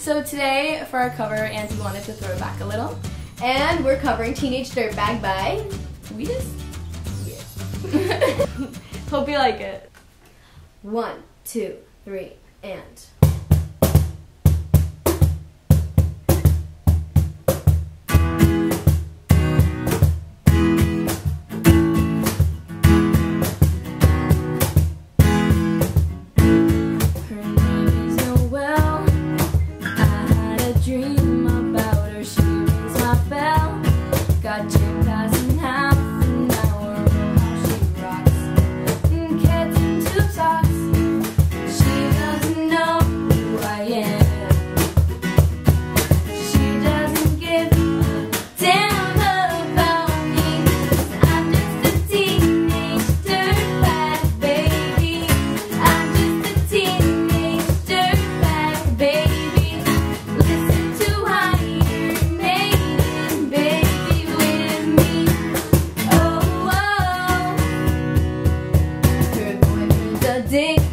So today for our cover, Andy wanted to throw it back a little. And we're covering Teenage Dirtbag by Wheatus? Yeah. Hope you like it. one, two, three, and. dick.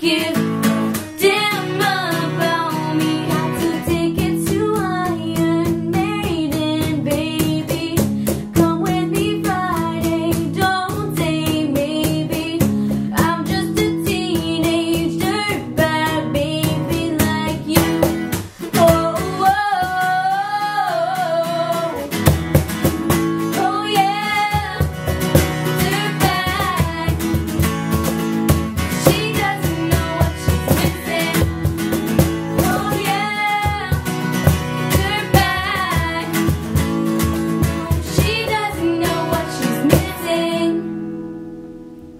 give